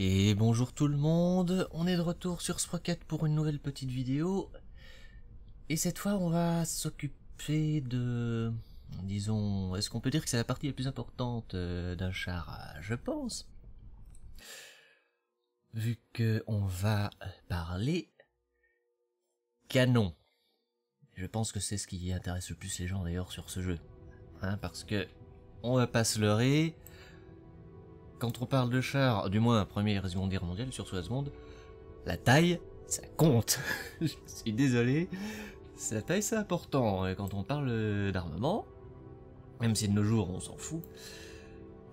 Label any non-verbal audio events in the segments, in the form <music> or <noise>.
Et bonjour tout le monde, on est de retour sur Sprocket pour une nouvelle petite vidéo. Et cette fois on va s'occuper de... Disons, est-ce qu'on peut dire que c'est la partie la plus importante euh, d'un char Je pense. Vu que on va parler canon. Je pense que c'est ce qui intéresse le plus les gens d'ailleurs sur ce jeu. Hein, parce que on va pas se leurrer, quand on parle de char, du moins première et seconde guerre mondiale, la seconde, la taille, ça compte. <laughs> Je suis désolé, la taille c'est important. Quand on parle d'armement, même si de nos jours on s'en fout,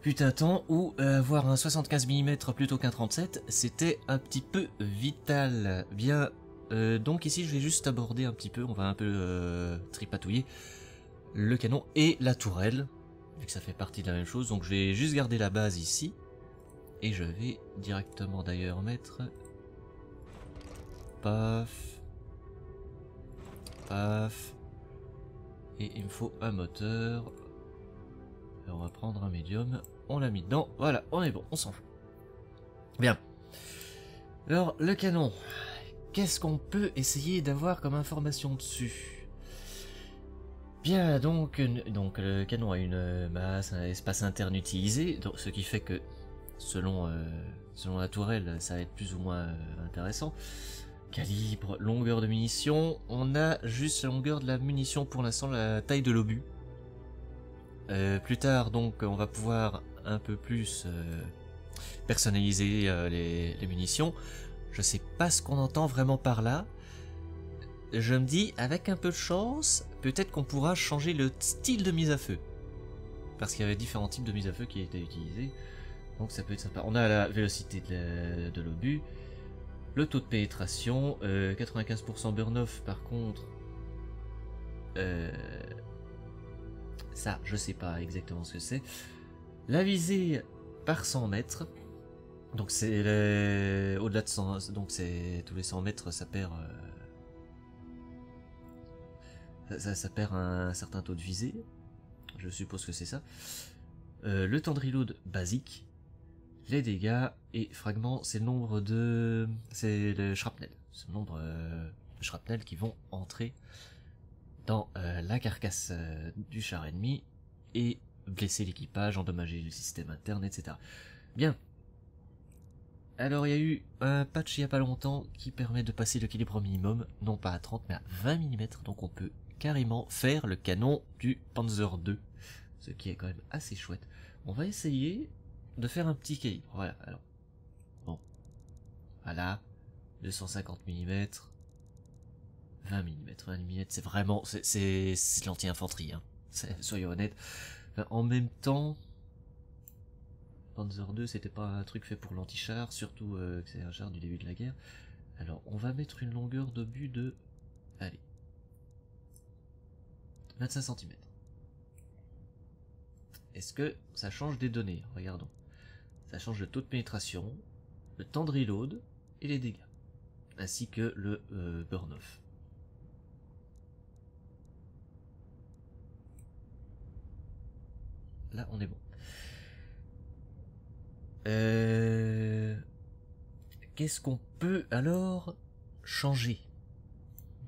putain temps où euh, avoir un 75 mm plutôt qu'un 37, c'était un petit peu vital. Bien, euh, donc ici je vais juste aborder un petit peu, on va un peu euh, tripatouiller le canon et la tourelle vu que ça fait partie de la même chose. Donc je vais juste garder la base ici. Et je vais directement d'ailleurs mettre... Paf. Paf. Et il me faut un moteur. on va prendre un médium. On l'a mis dedans. Voilà, on est bon, on s'en fout. Bien. Alors, le canon. Qu'est-ce qu'on peut essayer d'avoir comme information dessus? Bien, donc, donc le canon a une masse, un espace interne utilisé, ce qui fait que selon, euh, selon la tourelle, ça va être plus ou moins euh, intéressant. Calibre, longueur de munition, on a juste la longueur de la munition pour l'instant, la taille de l'obus. Euh, plus tard, donc, on va pouvoir un peu plus personnaliser les, les munitions. Je sais pas ce qu'on entend vraiment par là, je me dis, avec un peu de chance, peut-être qu'on pourra changer le style de mise à feu. Parce qu'il y avait différents types de mise à feu qui étaient utilisés. Donc ça peut être sympa. On a la vélocité de l'obus, le taux de pénétration, 95% euh, burn-off par contre. Euh, ça, je sais pas exactement ce que c'est. La visée par 100 mètres. Donc c'est au-delà de 100, donc c'est tous les 100 mètres ça perd euh, ça, perd un, certain taux de visée. Je suppose que c'est ça. Euh, le temps de reload basique. Les dégâts et fragments, c'est le nombre de... C'est le shrapnel. C'est le nombre euh, de shrapnel qui vont entrer dans euh, la carcasse du char ennemi et blesser l'équipage, endommager le système interne, etc. Bien. Alors il y a eu un patch il y a pas longtemps qui permet de passer le calibre minimum, non pas à 30 mais à 20 mm, donc on peut carrément faire le canon du Panzer II, ce qui est quand même assez chouette. On va essayer de faire un petit calibre, voilà, alors, bon, voilà, 250 mm, 20 mm, 20 mm, c'est vraiment, c'est l'anti-infanterie, hein, soyons honnêtes. en même temps, Panzer II, c'était pas un truc fait pour l'anti-char, surtout euh, que c'est un char du début de la guerre. Alors, on va mettre une longueur d'obus de... Allez, 25 cm. Est-ce que ça change des données? Regardons. Ça change le taux de pénétration, le temps de reload et les dégâts, ainsi que le euh, burn-off. Là, on est bon. Euh... Qu'est-ce qu'on peut alors changer?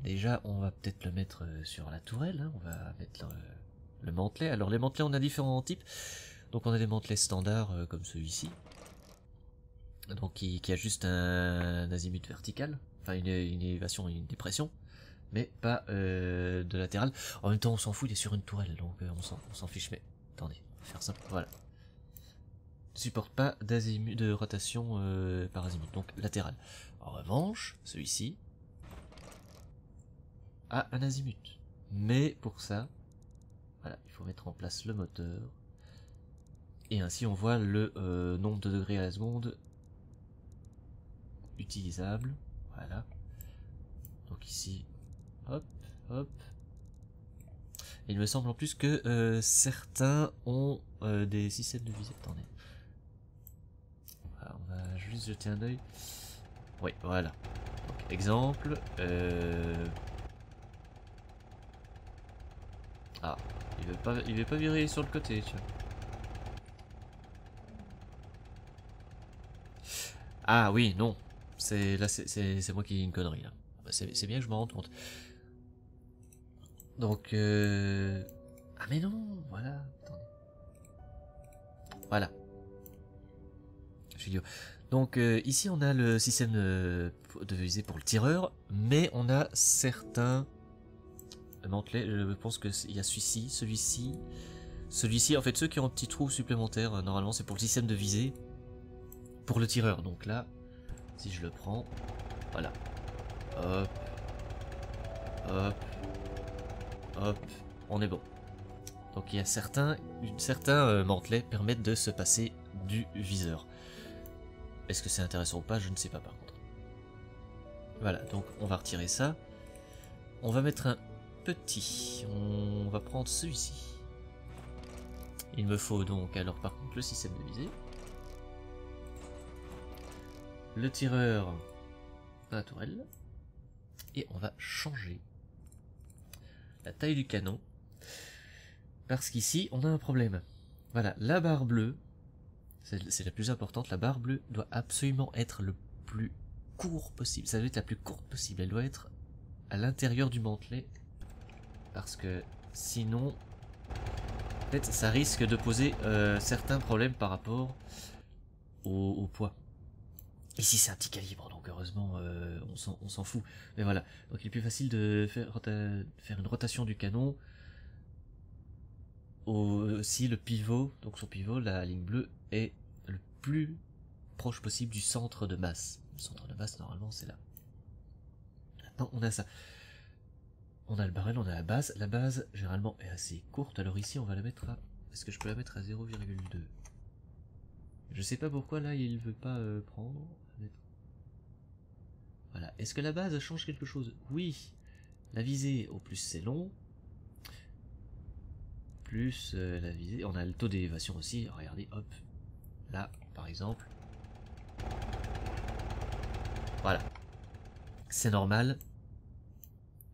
Déjà, on va peut-être le mettre euh, sur la tourelle, hein. on va mettre le, mantelet. Alors les mantelets, on a différents types. Donc on a des mantelets standards euh, comme celui-ci. Donc qui, a juste un, azimut vertical, enfin une, élévation et une dépression, mais pas euh, de latéral. En même temps, on s'en fout, il est sur une tourelle, donc on s'en fiche. Mais attendez, on va faire simple, voilà. Supporte pas d'azimut de rotation par azimut, donc latéral. En revanche, celui-ci, à un azimut. Mais pour ça, voilà, il faut mettre en place le moteur. Et ainsi on voit le euh, nombre de degrés à la seconde utilisable. Voilà. Donc ici, hop, hop. il me semble en plus que euh, certains ont euh, des systèmes de visée. Attendez. on va juste jeter un oeil. Oui, voilà. Donc, exemple. Euh, Ah, il veut pas, il veut pas virer sur le côté, tu vois. Ah oui, non. C'est là, c'est moi qui ai une connerie là. Bah, c'est bien que je me rende compte. Donc, euh... ah mais non, voilà. Attendez. Voilà. Je suis Donc euh, ici on a le système de, de visée pour le tireur, mais on a certains mantelets. Je pense qu'il y a celui-ci, celui-ci, celui-ci. En fait, ceux qui ont un petit trou supplémentaire, euh, normalement c'est pour le système de visée pour le tireur. Donc là, si je le prends, voilà. Hop, hop, hop, on est bon. Donc il y a certains, certains euh, mantelets permettent de se passer du viseur. Est-ce que c'est intéressant ou pas? Je ne sais pas par contre. Voilà, donc on va retirer ça. On va mettre un On va prendre celui-ci. Il me faut donc alors par contre le système de visée. Le tireur à la tourelle. Et on va changer la taille du canon. Parce qu'ici, on a un problème. Voilà, la barre bleue, c'est la plus importante, la barre bleue doit absolument être le plus court possible. Ça doit être la plus courte possible. Elle doit être à l'intérieur du mantelet. Parce que sinon, en fait, ça risque de poser euh, certains problèmes par rapport au, poids. Ici, c'est un petit calibre, donc heureusement, euh, on s'en fout. Mais voilà, donc il est plus facile de faire, faire une rotation du canon aussi le pivot, donc son pivot, la ligne bleue, est le plus proche possible du centre de masse. Le centre de masse, normalement, c'est là. Maintenant, on a ça. On a le barrel, on a la base. La base, généralement, est assez courte. Alors ici, on va la mettre à... Est-ce que je peux la mettre à 0,2 Je sais pas pourquoi, là, il veut pas euh, prendre. Voilà. Est-ce que la base change quelque chose? Oui. La visée, au plus c'est long, plus euh, la visée. On a le taux d'élévation aussi. Regardez, hop. Là, par exemple. Voilà. C'est normal.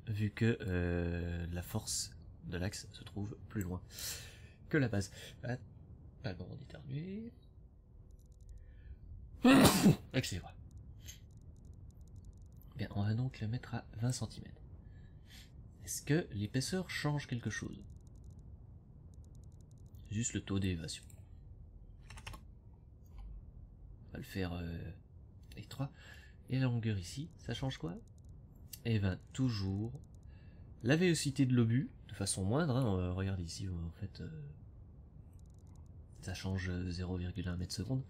Vu que euh, la force de l'axe se trouve plus loin que la base. Ah, pas bon d'éternuer. <coughs> Excusez-moi. Bien, on va donc la mettre à 20 cm. Est-ce que l'épaisseur change quelque chose? Juste le taux d'élévation. On va le faire euh, étroit. Et la longueur ici, ça change quoi? Eh ben toujours la vélocité de l'obus, de façon moindre, hein, euh, regardez ici en fait euh, ça change 0,1 mètre seconde.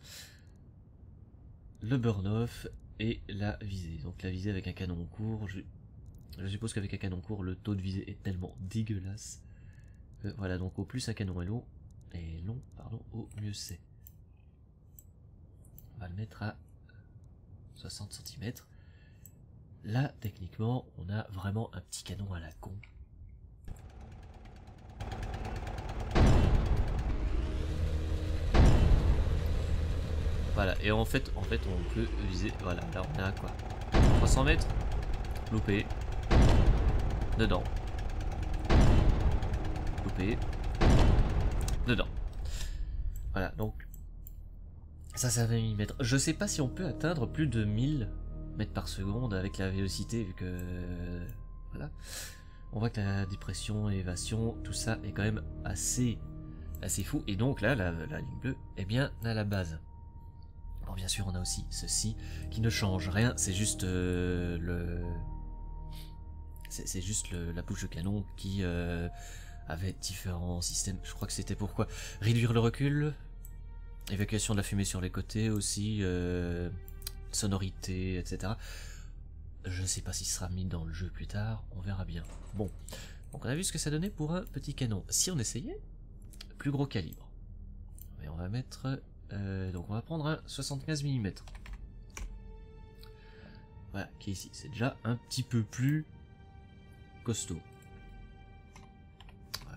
Le burn-off et la visée. Donc la visée avec un canon court, je, je suppose qu'avec un canon court le taux de visée est tellement dégueulasse. voilà, donc au plus un canon est long, et long, pardon, au mieux c'est. On va le mettre à 60 cm. Là, techniquement, on a vraiment un petit canon à la con. Voilà, et en fait, en fait, on peut viser. Voilà, là on a quoi? 300 mètres? Loupé. Dedans. Loupé dedans. Voilà, donc ça, ça va mm. Je sais pas si on peut atteindre plus de 1000 mètres par seconde avec la vélocité, vu que voilà. On voit que la dépression, l'élévation, tout ça est quand même assez, assez fou. Et donc là, la, ligne bleue, eh bien, à la base. Bon, bien sûr, on a aussi ceci qui ne change rien. C'est juste euh, le, c'est juste la bouche de canon qui euh, avait différents systèmes. Je crois que c'était pourquoi réduire le recul, évacuation de la fumée sur les côtés aussi, euh, sonorité, etc. Je ne sais pas si ce sera mis dans le jeu plus tard, on verra bien. Bon, donc on a vu ce que ça donnait pour un petit canon. Si on essayait, plus gros calibre. Et on va mettre, euh, donc on va prendre un 75 mm. Voilà, qui est ici. C'est déjà un petit peu plus costaud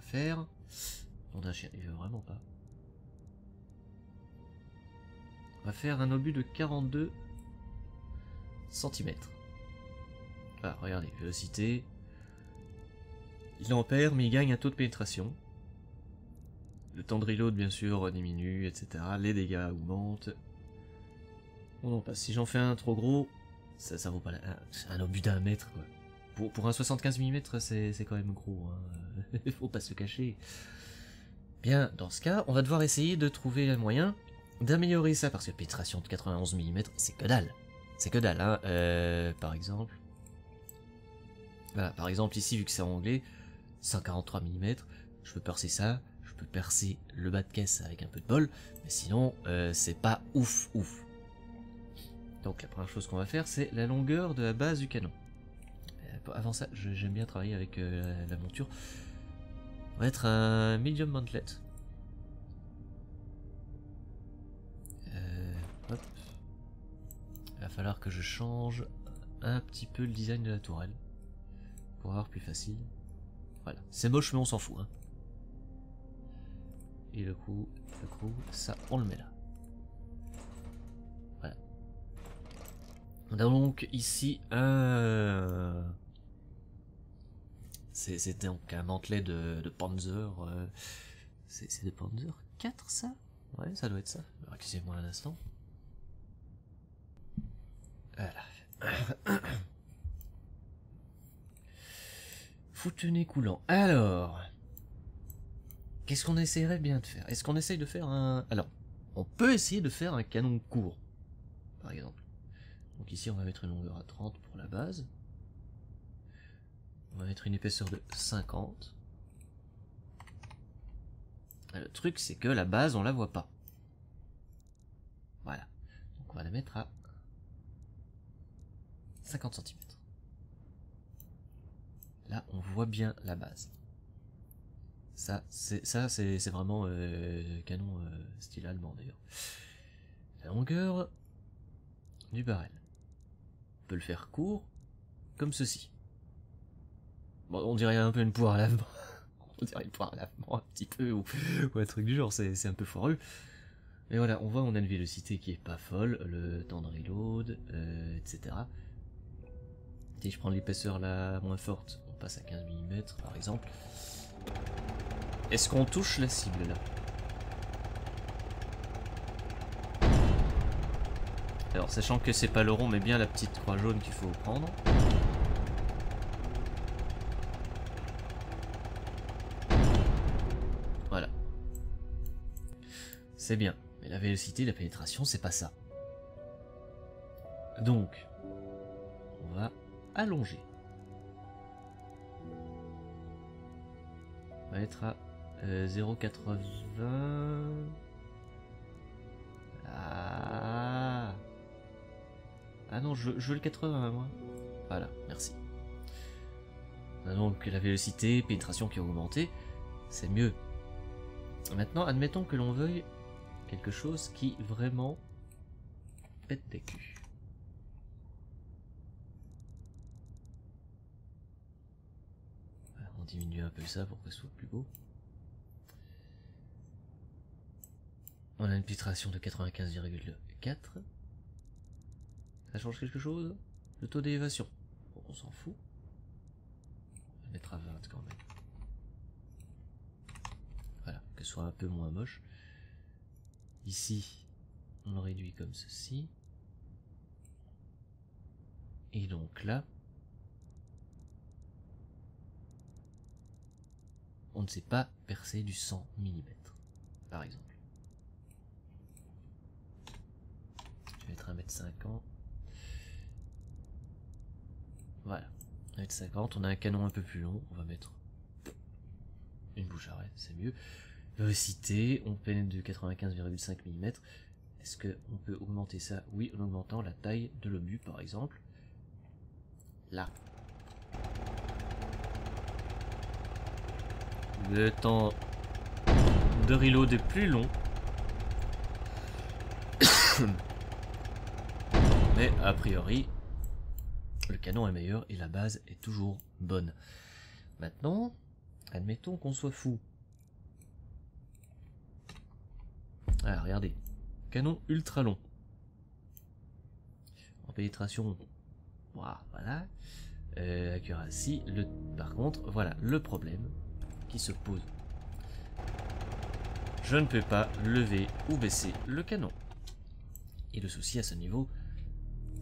faire. On a chien, il vraiment pas. On va faire un obus de 42 cm. Ah, regardez, vélocité. Il en perd, mais il gagne un taux de pénétration. Le temps de reload, bien sûr, diminue, etc. Les dégâts augmentent. Oh non, parce que si j'en fais un trop gros, ça, ça vaut pas la... un, un obus d'un mètre, quoi. Pour, pour un 75 mm, c'est c'est quand même gros. Hein. <laughs> Faut pas se cacher. Bien, dans ce cas, on va devoir essayer de trouver un moyen d'améliorer ça, parce que pénétration de 91 mm, c'est que dalle. C'est que dalle, hein. Euh, par exemple... Voilà, par exemple, ici, vu que c'est en anglais, 143 mm, je peux percer ça, je peux percer le bas de caisse avec un peu de bol, mais sinon, euh, c'est pas ouf, ouf. Donc la première chose qu'on va faire, c'est la longueur de la base du canon. Euh, avant ça, j'aime bien travailler avec la, monture. On va mettre un medium mantlet. Hop. Va falloir que je change un petit peu le design de la tourelle. Pour avoir plus facile. Voilà. C'est moche mais on s'en fout. Hein. Et le coup, le coup, ça on le met là. Voilà. On a donc ici un... C'est c'est donc un mantelet de, Panzer. euh, C'est de Panzer 4 ça? Ouais, ça doit être ça. Excusez-moi un instant. Voilà. Foutenez coulant. Alors, qu'est-ce qu'on essaierait bien de faire? Est-ce qu'on essaye de faire un... Alors, on peut essayer de faire un canon court, par exemple. Donc ici, on va mettre une longueur à 30 pour la base. On va mettre une épaisseur de 50. Ah, Le truc, c'est que la base, on la voit pas. Voilà. Donc on va la mettre à 50 cm. Là, on voit bien la base. Ça, c'est vraiment euh, canon euh, style allemand d'ailleurs. La longueur du barrel. On peut le faire court, comme ceci. Bon, on dirait un peu une poire à lavement. <laughs> on dirait une poire à lavement un petit peu, ou, un truc du genre, c'est c'est un peu foireux. Mais voilà, on voit on a une vélocité qui est pas folle, le temps de reload, euh, etc. Si je prends l'épaisseur la moins forte, on passe à 15 mm par exemple. Est-ce qu'on touche la cible là? Alors sachant que c'est pas le rond mais bien la petite croix jaune qu'il faut prendre. Voilà. C'est bien. Mais la vélocité, la pénétration, c'est pas ça. Donc, on va allonger. On va être à euh, 0,80. Ah. Ah non, je, veux le 80 moi. Voilà, merci. On a donc la vélocité, pénétration qui a augmenté. C'est mieux. Maintenant, admettons que l'on veuille quelque chose qui vraiment pète des culs. Voilà, On diminue un peu ça pour que ce soit plus beau. On a une pénétration de 95,4. Ça change quelque chose? Le taux d'élévation? Bon, On s'en fout. On va mettre à 20 quand même. Voilà, que ce soit un peu moins moche. Ici, on le réduit comme ceci. Et donc là, on ne sait pas percer du 100 mm, par exemple. Je vais mettre 1m50. Voilà, 1m50, on a un canon un peu plus long, on va mettre une bouche à c'est mieux. Vélocité, on pénètre de 95,5 mm. Est-ce que on peut augmenter ça? Oui, en augmentant la taille de l'obus, par exemple. Là. Le temps de reload est plus long. <coughs> Mais a priori, le canon est meilleur et la base est toujours bonne. Maintenant, admettons qu'on soit fou. Ah, regardez. Canon ultra long. En pénétration, voilà. Euh, accuracy, le, par contre, voilà le problème qui se pose. Je ne peux pas lever ou baisser le canon. Et le souci à ce niveau,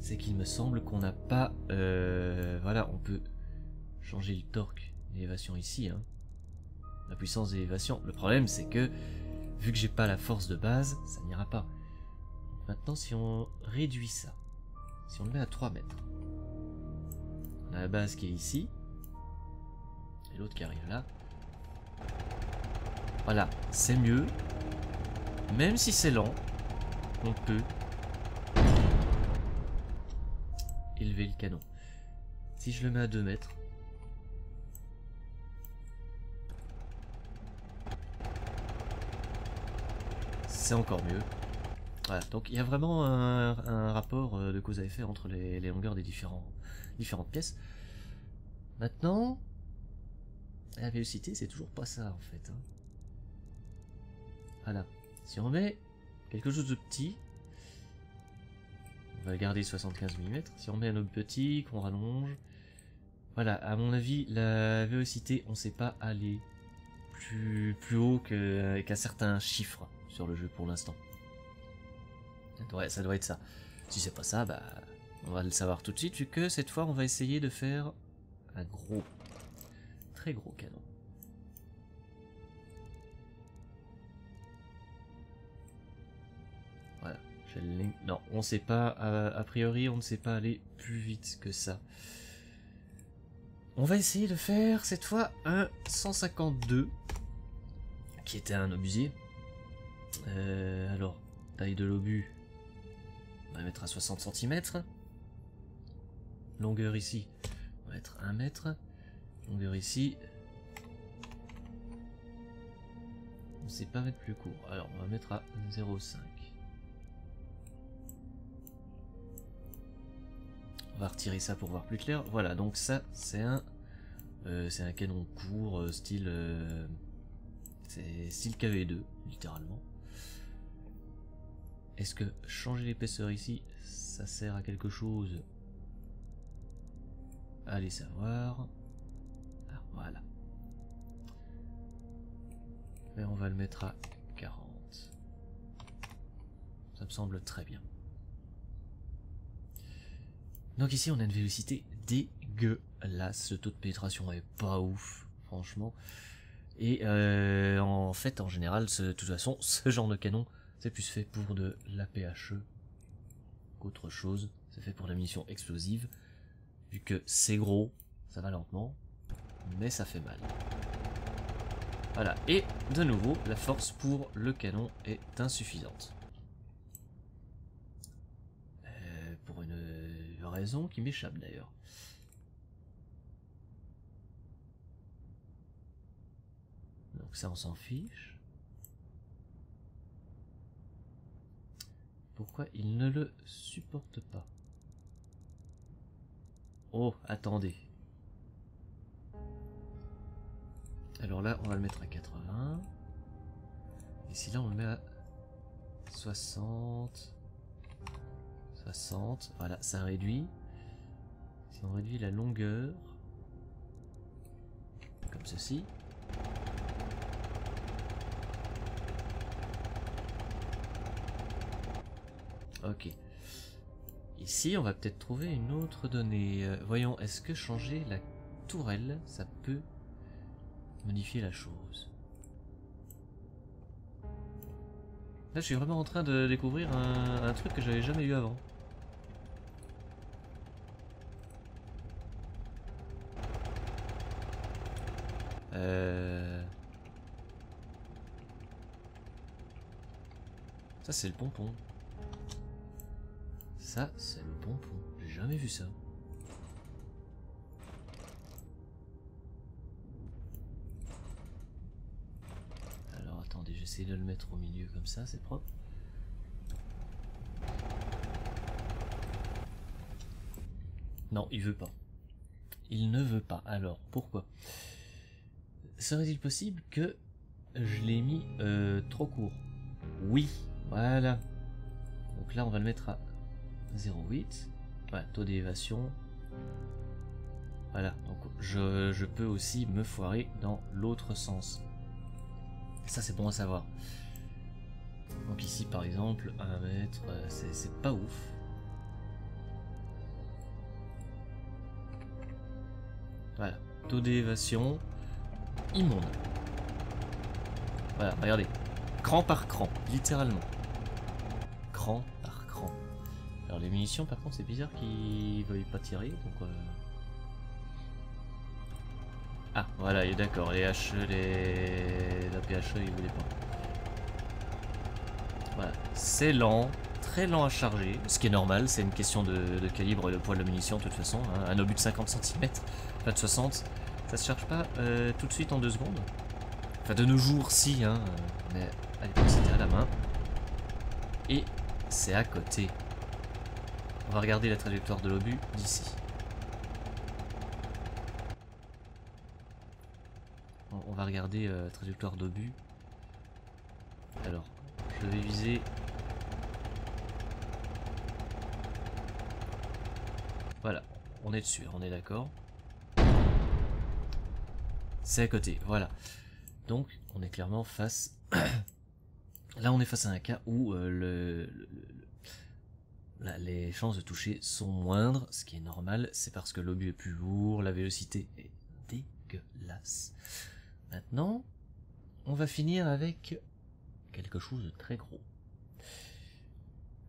c'est qu'il me semble qu'on n'a pas... euh, voilà, on peut changer le torque d'élévation ici. Hein. La puissance d'élévation. Le problème, c'est que, vu que j'ai pas la force de base, ça n'ira pas. Maintenant, si on réduit ça, si on le met à 3 mètres, on a la base qui est ici, et l'autre qui arrive là. Voilà, c'est mieux. Même si c'est lent, on peut élever le canon. Si je le mets à 2 mètres, c'est encore mieux. Voilà, donc il y a vraiment un, rapport euh, de cause à effet entre les, longueurs des différentes pièces. Maintenant, la vélocité, c'est toujours pas ça en fait. hein. Voilà. Si on met quelque chose de petit, on va garder 75 mm. Si on met un autre petit, qu'on rallonge, voilà. À mon avis, la vélocité, on sait pas aller plus haut qu'à certains chiffres sur le jeu pour l'instant. Doit, ça doit être ça. Si c'est pas ça, bah, on va le savoir tout de suite, vu que cette fois, on va essayer de faire un gros, très gros canon. Voilà. Non, on sait pas, a, a priori, on ne sait pas aller plus vite que ça. On va essayer de faire cette fois un 152, qui était un obusier. Euh, alors, taille de l'obus, on va mettre à 60 cm. Longueur ici, on va mettre 1 mètre. Longueur ici, on sait pas mettre plus court. Alors, on va mettre à 0,5. On va retirer ça pour voir plus clair. Voilà, donc ça, c'est un, euh, c'est un canon court, euh, style, euh, c'est style KV2, littéralement. Est-ce que changer l'épaisseur ici, ça sert à quelque chose? Allez savoir. Voilà. Et on va le mettre à 40. Ça me semble très bien. Donc ici on a une vélocité dégueulasse. Le taux de pénétration est pas ouf, franchement. Et euh, en fait, en général, de toute façon, <laughs> ce genre de canon, c'est plus fait pour de l'APHE qu'autre chose. C'est fait pour la munition explosive. Vu que c'est gros, ça va lentement, mais ça fait mal. Voilà, et de nouveau, la force pour le canon est insuffisante. Euh, pour une raison qui m'échappe d'ailleurs. Donc ça on s'en fiche. Pourquoi il ne le supporte pas? Oh, attendez. Alors là, on va le mettre à 80. Et si là, on le met à 60. 60. Voilà, ça réduit. Si on réduit la longueur. Comme ceci. Ok. Ici, on va peut-être trouver une autre donnée. Euh, voyons, est-ce que changer la tourelle, ça peut modifier la chose Là, je suis vraiment en train de découvrir un, truc que j'avais jamais eu avant. Euh... Ça, c'est le pompon. Ça, c'est le pompon. J'ai jamais vu ça. J'essaie de le mettre au milieu comme ça, c'est propre. Non, il veut pas. Il ne veut pas. Alors, pourquoi? Serait-il possible que je l'ai mis euh, trop court? Oui, voilà. Donc là, on va le mettre à 0,8. Voilà, taux d'élévation. Voilà, donc je, je peux aussi me foirer dans l'autre sens. Ça, c'est bon à savoir. Donc ici par exemple, 1 mètre, euh, c'est pas ouf. Voilà, taux d'élévation immonde. Voilà, regardez. Cran par cran, littéralement. Cran par cran. Alors les munitions par contre c'est bizarre qu'ils veuillent pas tirer, donc... Euh... Ah, voilà, il est d'accord, les HE, les... La PHE, ils voulaient pas. Voilà, c'est lent, très lent à charger, ce qui est normal, c'est une question de, calibre et de poids de munition de toute façon. Hein. Un obus de 50 cm, pas de 60, ça se charge pas euh, tout de suite en deux secondes. Enfin, de nos jours, si, hein, mais à l'époque c'était à la main. Et c'est à côté. On va regarder la trajectoire de l'obus d'ici. On va regarder euh, trajectoire d'obus. Alors, je vais viser Voilà, on est dessus, on est d'accord. C'est à côté, voilà. Donc, on est clairement face... <coughs> Là, on est face à un cas où euh, le, les chances de toucher sont moindres, ce qui est normal, c'est parce que l'obus est plus lourd, la vélocité est dégueulasse. Maintenant, on va finir avec quelque chose de très gros.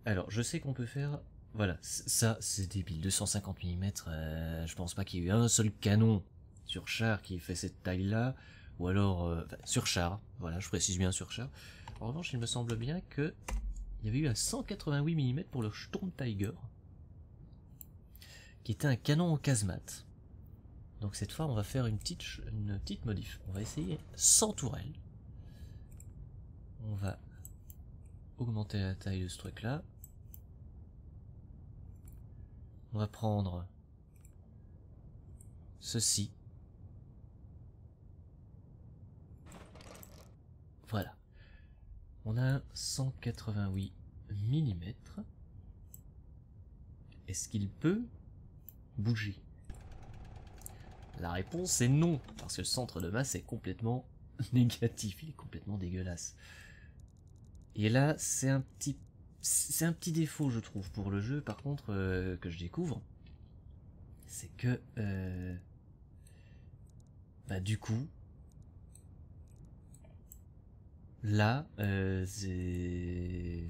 Alors, je sais qu'on peut faire voilà, ça c'est débile. 250 mm, euh, je pense pas qu'il y ait eu un seul canon sur char qui ait fait cette taille-là. Ou alors, euh, sur char, voilà, je précise bien sur char. En revanche, il me semble bien que il y avait eu un 188 mm pour le Storm Tiger. Qui était un canon en casemate. Donc cette fois, on va faire une petite, une petite modif. On va essayer sans tourelle. On va augmenter la taille de ce truc-là. On va prendre ceci. Voilà. On a 188 mm. Est-ce qu'il peut bouger? La réponse est non, parce que le centre de masse est complètement <laughs> négatif, il est complètement dégueulasse. Et là, c'est un petit c'est un petit défaut, je trouve, pour le jeu, par contre, euh, que je découvre. C'est que... Euh, bah, du coup... Là, euh, c'est...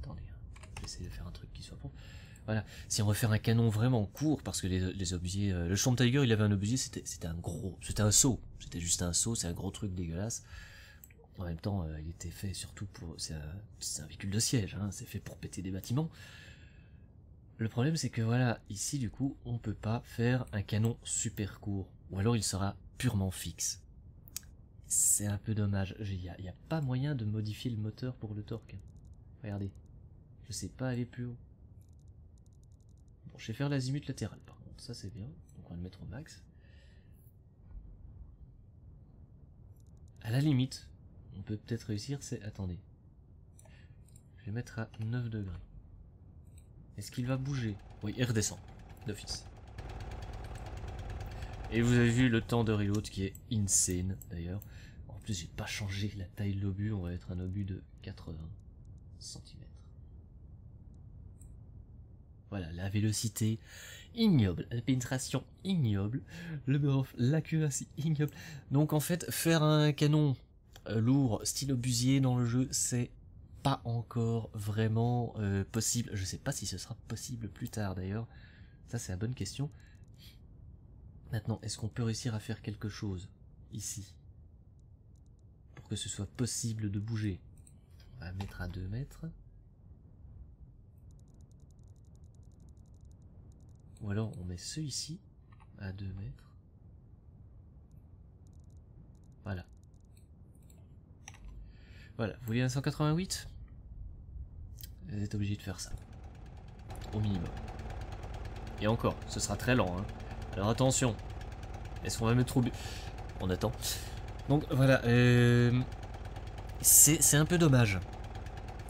Attendez, hein, j'essaie de faire un truc qui soit bon. Si on veut faire un canon vraiment court, parce que les, les objets... le Storm Tiger, il avait un objet, c'était un gros... C'était un saut. C'était juste un saut, c'est un gros truc dégueulasse. En même temps, euh, il était fait surtout pour... C'est un, véhicule de siège, hein, c'est fait pour péter des bâtiments. Le problème c'est que voilà, ici du coup, on peut pas faire un canon super court. Ou alors il sera purement fixe. C'est un peu dommage. Il n'y a, a, pas moyen de modifier le moteur pour le torque. Regardez. Je sais pas aller plus haut. Bon, je vais faire l'azimut latéral par contre. Ça c'est bien. Donc on va le mettre au max. À la limite, on peut peut-être réussir, c'est... Attendez. Je vais mettre à 9 degrés. Est-ce qu'il va bouger? Oui, il redescend. D'office. Et vous avez vu le temps de reload qui est insane d'ailleurs. En plus, j'ai pas changé la taille de l'obus. On va être un obus de 80 cm. Voilà, la vélocité ignoble, la pénétration ignoble, le l'accuracy ignoble. Donc en fait, faire un canon euh, lourd, style obusier dans le jeu, c'est pas encore vraiment euh, possible. Je sais pas si ce sera possible plus tard d'ailleurs. Ça c'est la bonne question. Maintenant, est-ce qu'on peut réussir à faire quelque chose ici pour que ce soit possible de bouger? On va mettre à 2 mètres. Ou alors on met ce ici à 2 mètres. Voilà. Voilà, vous voulez un 188 Vous êtes obligé de faire ça. Au minimum. Et encore, ce sera très lent. Hein. Alors attention. Est-ce qu'on va mettre trop... On attend. Donc voilà, euh... c'est un peu dommage.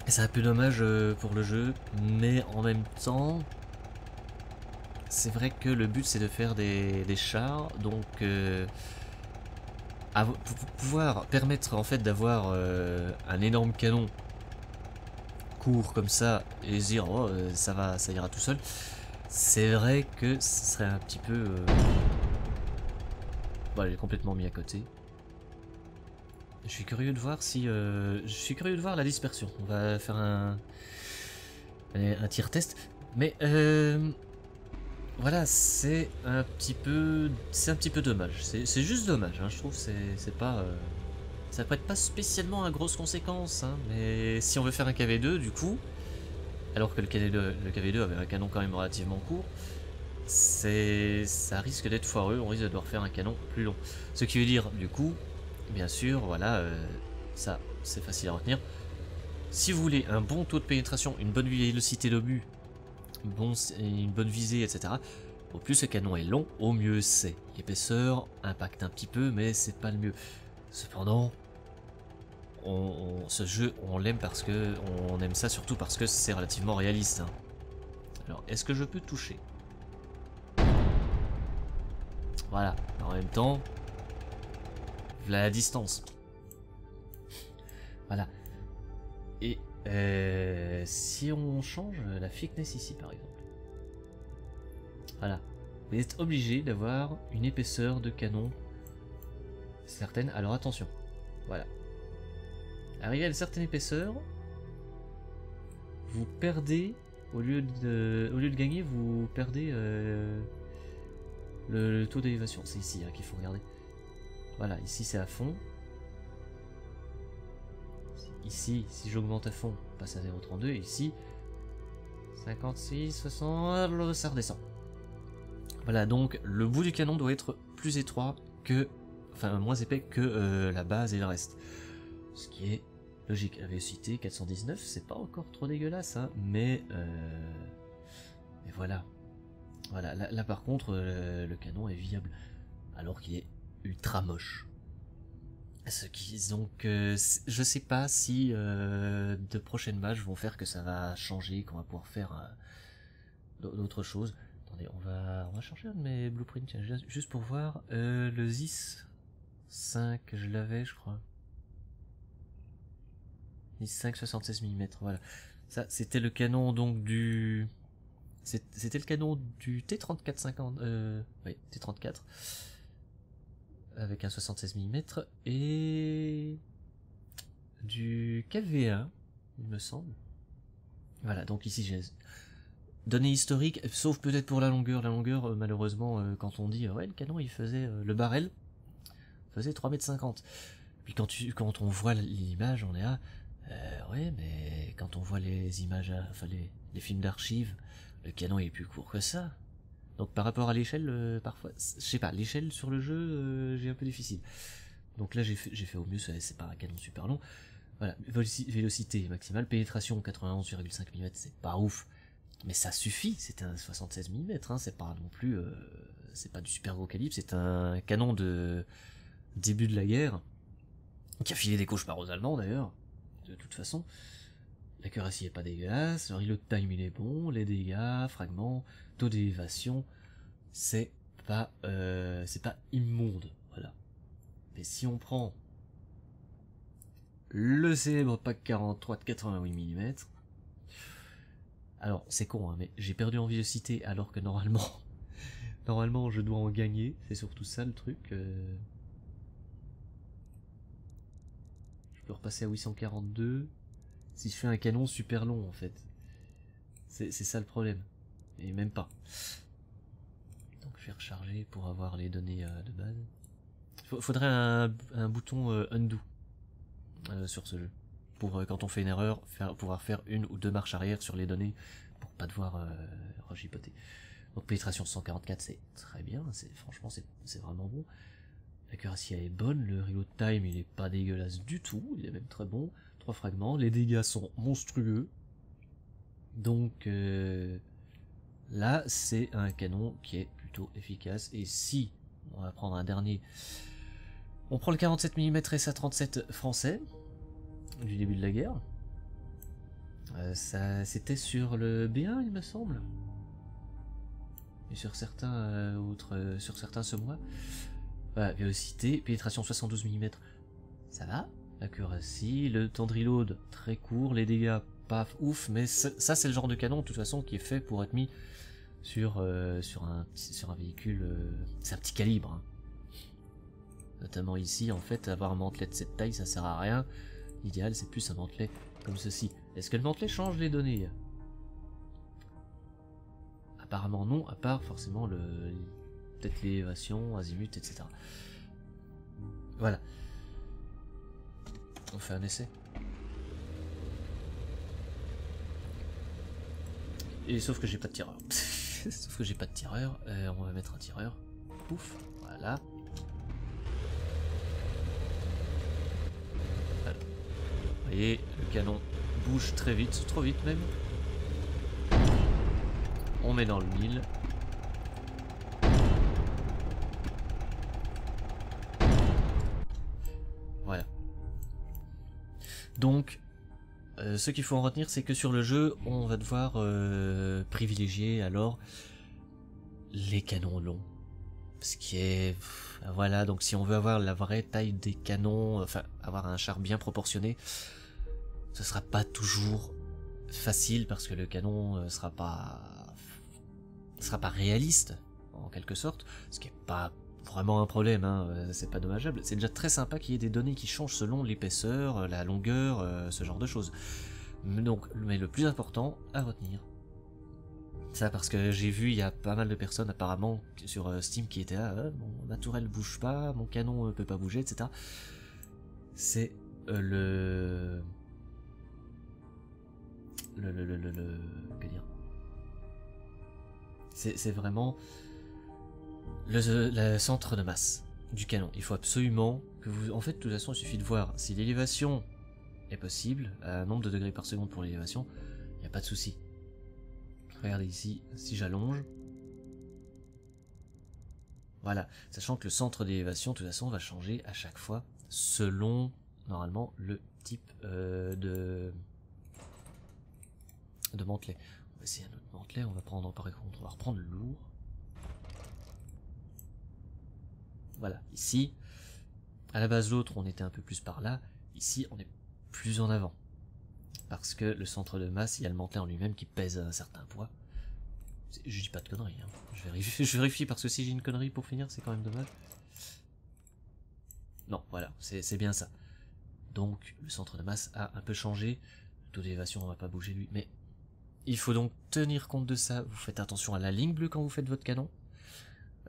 C'est un peu dommage euh, pour le jeu, mais en même temps, c'est vrai que le but c'est de faire des, chars, donc euh, pour pouvoir permettre en fait d'avoir euh, un énorme canon court comme ça et dire oh, euh, ça va, ça ira tout seul, c'est vrai que ce serait un petit peu. Euh... Bon, est complètement mis à côté. Je suis curieux de voir si. Je suis curieux de voir la dispersion. On va faire un. Un tir test. Mais euh, voilà, c'est un petit peu, c'est un petit peu dommage. C'est juste dommage, hein, je trouve. C'est pas, euh, ça prête pas spécialement à grosses conséquences. Hein, mais si on veut faire un KV2, du coup, alors que le KV2, le KV2 avait un canon quand même relativement court, c'est, ça risque d'être foireux. On risque de devoir faire un canon plus long. Ce qui veut dire, du coup, bien sûr, voilà, euh, ça, c'est facile à retenir. Si vous voulez un bon taux de pénétration, une bonne vélocité d'obus bon, une bonne visée, etc. Au plus ce canon est long, au mieux c'est. L'épaisseur impacte un petit peu, mais c'est pas le mieux. Cependant, ce jeu, on l'aime parce que on aime ça surtout parce que c'est relativement réaliste. Hein. Alors, est-ce que je peux toucher? Voilà. En même temps, la distance. Voilà. Euh, si on change la thickness ici par exemple. Voilà. Vous êtes obligé d'avoir une épaisseur de canon certaine. Alors attention. Voilà. Arrivé à une certaine épaisseur, vous perdez, au lieu de, au lieu de gagner, vous perdez euh, le, taux d'élévation. C'est ici hein, qu'il faut regarder. Voilà, ici c'est à fond. Ici, si j'augmente à fond, on passe à 0,32. Ici, 56, 60, ça redescend. Voilà, donc le bout du canon doit être plus étroit que, enfin moins épais que euh, la base et le reste. Ce qui est logique. La vélocité 419, c'est pas encore trop dégueulasse, hein, mais, euh, mais voilà. Voilà, là, par contre, euh, le canon est viable, alors qu'il est ultra moche. Ce qui, donc, euh, je sais pas si euh, de prochaines matchs vont faire que ça va changer, qu'on va pouvoir faire euh, d'autres choses. Attendez, on va, on va changer un de mes blueprints, juste pour voir. le ZIS 5, je l'avais, je crois. ZIS 5 76 mm, voilà. Ça, c'était le canon donc du... C'était le canon du T3450, euh, oui, T34 avec un 76 mm et du KV1, il me semble. Voilà, donc ici j'ai données historiques, sauf peut-être pour la longueur. La longueur, euh, malheureusement, euh, quand on dit ouais le canon il faisait euh, le barrel faisait 3,50 m. Puis quand tu quand on voit l'image, on est à ouais mais quand on voit les images, enfin les films d'archives, le canon est plus court que ça. Donc par rapport à l'échelle, euh, parfois, je sais pas, l'échelle sur le jeu, euh, j'ai un peu difficile. Donc là j'ai fait, au mieux, c'est pas un canon super long. Voilà, vélocité maximale, pénétration 91,5 mm, c'est pas ouf, mais ça suffit, c'est un 76 mm, hein, c'est pas non plus, euh, c'est pas du super gros calibre, c'est un canon de début de la guerre, qui a filé des cauchemars aux Allemands d'ailleurs, de toute façon. L'accuracy est pas dégueulasse, le reload time il est bon, les dégâts, fragments, taux d'élévation, c'est pas, euh, immonde, voilà. Mais si on prend le célèbre pack 43 de 88 mm, alors c'est con, hein, mais j'ai perdu en vélocité alors que normalement, <laughs> normalement je dois en gagner, c'est surtout ça le truc. Euh. Je peux repasser à 842 si je fais un canon super long en fait. C'est ça le problème et même pas. Donc je vais recharger pour avoir les données euh, de base. Il faudrait un, bouton euh, undo euh, sur ce jeu pour quand on fait une erreur, pouvoir faire une ou deux marches arrière sur les données pour pas devoir regipoter. Donc pénétration 144 c'est très bien, c'est franchement c'est vraiment bon. L'accuracy est bonne, le reload time il est pas dégueulasse du tout, il est même très bon. Fragments, les dégâts sont monstrueux. Donc Là, c'est un canon qui est plutôt efficace. Et si, on va prendre un dernier, on prend le 47 mm SA-37 français, du début de la guerre. Euh, ça, c'était sur le B1, il me semble. Et sur certains euh, autres, euh, sur certains ce mois. Voilà, vélocité, pénétration 72 mm. Ça va Accuracy, le temps de reload très court, les dégâts pas ouf, mais ça c'est le genre de canon de toute façon qui est fait pour être mis sur, euh, un véhicule, euh, c'est un petit calibre. Hein. Notamment ici, en fait, avoir un mantelet de cette taille ça sert à rien. L'idéal c'est plus un mantelet comme ceci. Est-ce que le mantelet change les données? Apparemment non, à part forcément le peut-être l'élévation, azimut, etc. Voilà. On fait un essai. Et sauf que j'ai pas de tireur. <laughs> sauf que j'ai pas de tireur. Euh, on va mettre un tireur. Pouf, voilà. Vous voyez, le canon bouge très vite, trop vite même. On met dans le mille. Euh, ce qu'il faut en retenir, c'est que sur le jeu, on va devoir euh, privilégier alors les canons longs. Ce qui est... Voilà, donc si on veut avoir la vraie taille des canons, enfin avoir un char bien proportionné, ce sera pas toujours facile parce que le canon euh, sera pas sera pas réaliste en quelque sorte, ce qui est pas vraiment un problème, hein, euh, c'est pas dommageable. C'est déjà très sympa qu'il y ait des données qui changent selon l'épaisseur, euh, la longueur, ce genre de choses. Donc, mais le plus important à retenir, ça parce que j'ai vu il y a pas mal de personnes apparemment sur Steam qui étaient là, ma tourelle bouge pas, mon canon peut pas bouger, etc. C'est le le, le, le, le, que dire? C'est vraiment le, centre de masse du canon. Il faut absolument que vous... En fait, de toute façon, il suffit de voir si l'élévation est possible, un nombre de degrés par seconde pour l'élévation, il n'y a pas de souci. Regardez ici, si j'allonge, voilà, sachant que le centre d'élévation, de toute façon, va changer à chaque fois selon, normalement, le type euh, de, de mantelet. On va essayer un autre mantelet, on va prendre par contre, on va reprendre le lourd. Voilà, ici, à la base l'autre on était un peu plus par là, ici on est plus en avant. Parce que le centre de masse, il y a le mantelet en lui-même qui pèse un certain poids. Je dis pas de conneries, hein. <laughs> je, vérifie, parce que si j'ai une connerie pour finir, c'est quand même dommage. Non, voilà, c'est bien ça. Donc le centre de masse a un peu changé. Le taux d'élévation, on va pas bouger lui, mais il faut donc tenir compte de ça. Vous faites attention à la ligne bleue quand vous faites votre canon.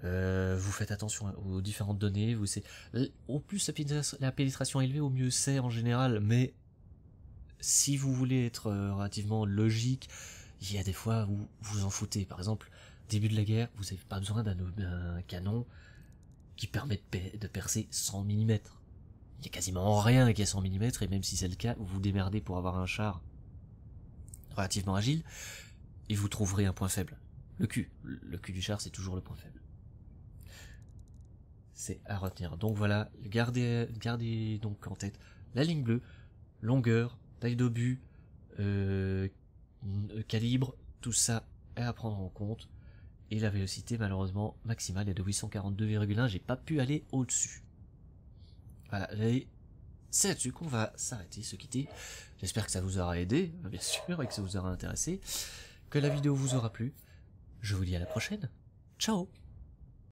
Euh, vous faites attention aux différentes données. Vous au plus la pénétration élevée, au mieux c'est en général. Mais si vous voulez être euh, relativement logique, il y a des fois où vous en foutez. Par exemple, début de la guerre, vous n'avez pas besoin d'un canon qui permet de, percer 100 mm. Il y a quasiment rien qui est 100 mm, et même si c'est le cas, vous vous démerdez pour avoir un char relativement agile, et vous trouverez un point faible. Le cul. Le cul du char, c'est toujours le point faible. C'est à retenir. Donc voilà, gardez, gardez donc en tête la ligne bleue, longueur, taille d'obus, euh, calibre, tout ça est à prendre en compte. Et la vélocité, malheureusement, maximale est de 842,1. J'ai pas pu aller au-dessus. Voilà, c'est là-dessus qu'on va s'arrêter, se quitter. J'espère que ça vous aura aidé, <laughs> bien sûr, et que ça vous aura intéressé, que la vidéo vous aura plu. Je vous dis à la prochaine. Ciao